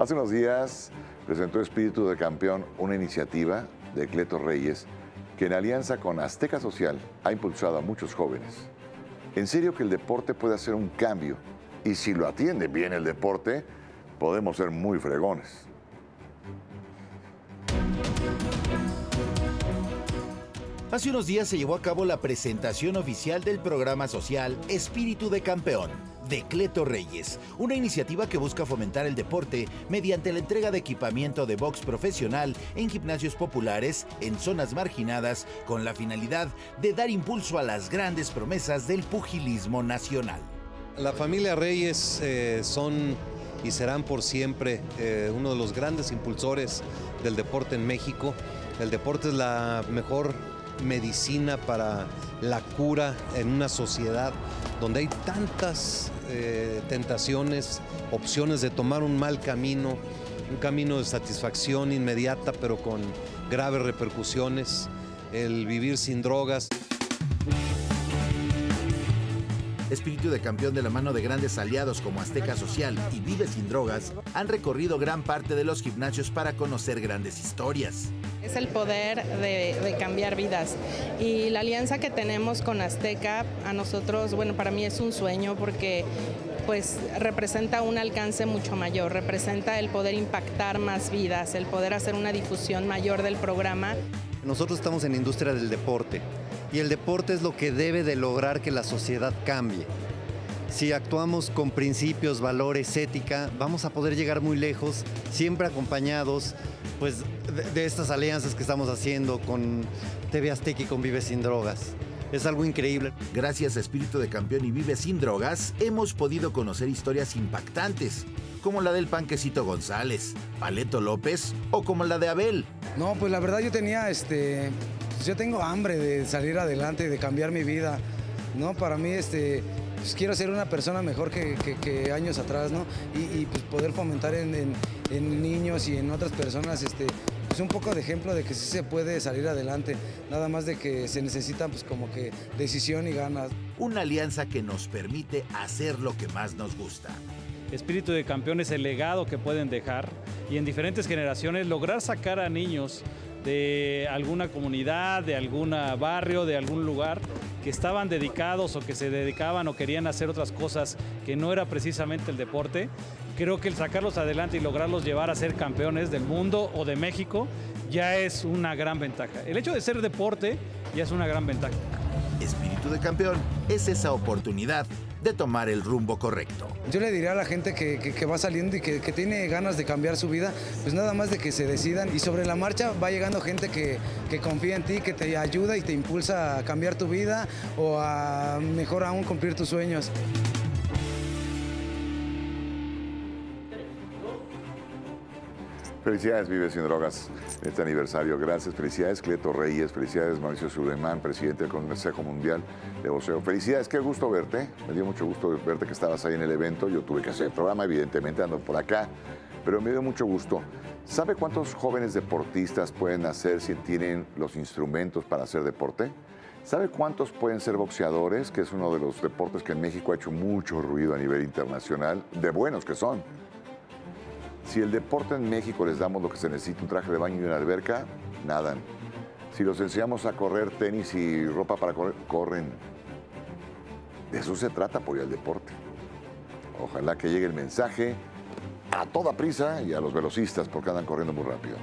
Hace unos días presentó Espíritu de Campeón una iniciativa de Cleto Reyes que en alianza con Azteca Social ha impulsado a muchos jóvenes. En serio que el deporte puede hacer un cambio y si lo atiende bien el deporte, podemos ser muy fregones. Hace unos días se llevó a cabo la presentación oficial del programa social Espíritu de Campeón de Cleto Reyes, una iniciativa que busca fomentar el deporte mediante la entrega de equipamiento de box profesional en gimnasios populares en zonas marginadas con la finalidad de dar impulso a las grandes promesas del pugilismo nacional. La familia Reyes eh, son y serán por siempre eh, uno de los grandes impulsores del deporte en México. El deporte es la mejor medicina para la cura en una sociedad donde hay tantas eh, tentaciones, opciones de tomar un mal camino, un camino de satisfacción inmediata pero con graves repercusiones, el vivir sin drogas. Espíritu de campeón de la mano de grandes aliados como Azteca Social y Vive Sin Drogas han recorrido gran parte de los gimnasios para conocer grandes historias. Es el poder de, cambiar vidas y la alianza que tenemos con Azteca a nosotros, bueno, para mí es un sueño porque pues representa un alcance mucho mayor, representa el poder impactar más vidas, el poder hacer una difusión mayor del programa. Nosotros estamos en la industria del deporte y el deporte es lo que debe de lograr que la sociedad cambie. Si actuamos con principios, valores, ética, vamos a poder llegar muy lejos, siempre acompañados pues, de, estas alianzas que estamos haciendo con TV Azteca y con Vive Sin Drogas. Es algo increíble. Gracias a Espíritu de Campeón y Vive Sin Drogas, hemos podido conocer historias impactantes, como la del Panquecito González, Paleto López o como la de Abel. No, pues la verdad yo tenía este, pues yo tengo hambre de salir adelante, de cambiar mi vida, ¿no? Para mí, este, pues quiero ser una persona mejor que, años atrás, ¿no? Y, pues poder fomentar en, niños y en otras personas, este, pues un poco de ejemplo de que sí se puede salir adelante, nada más de que se necesita pues como que decisión y ganas. Una alianza que nos permite hacer lo que más nos gusta. Espíritu de campeón es el legado que pueden dejar y en diferentes generaciones lograr sacar a niños de alguna comunidad, de algún barrio, de algún lugar que estaban dedicados o que se dedicaban o querían hacer otras cosas que no era precisamente el deporte. Creo que el sacarlos adelante y lograrlos llevar a ser campeones del mundo o de México ya es una gran ventaja. El hecho de ser deporte ya es una gran ventaja. De campeón es esa oportunidad de tomar el rumbo correcto. Yo le diría a la gente que, va saliendo y que, tiene ganas de cambiar su vida, pues nada más de que se decidan y sobre la marcha va llegando gente que, confía en ti, que te ayuda y te impulsa a cambiar tu vida o a mejor aún cumplir tus sueños. Felicidades, Vive Sin Drogas, este aniversario. Gracias. Felicidades, Cleto Reyes. Felicidades, Mauricio Suleiman, presidente del Consejo Mundial de Boxeo. Felicidades, qué gusto verte. Me dio mucho gusto verte que estabas ahí en el evento. Yo tuve que hacer el programa, evidentemente, ando por acá, pero me dio mucho gusto. ¿Sabe cuántos jóvenes deportistas pueden hacer si tienen los instrumentos para hacer deporte? ¿Sabe cuántos pueden ser boxeadores? Que es uno de los deportes que en México ha hecho mucho ruido a nivel internacional, de buenos que son. Si el deporte en México les damos lo que se necesita, un traje de baño y una alberca, nadan. Si los enseñamos a correr tenis y ropa para correr, corren. De eso se trata apoyar el deporte. Ojalá que llegue el mensaje a toda prisa y a los velocistas porque andan corriendo muy rápido.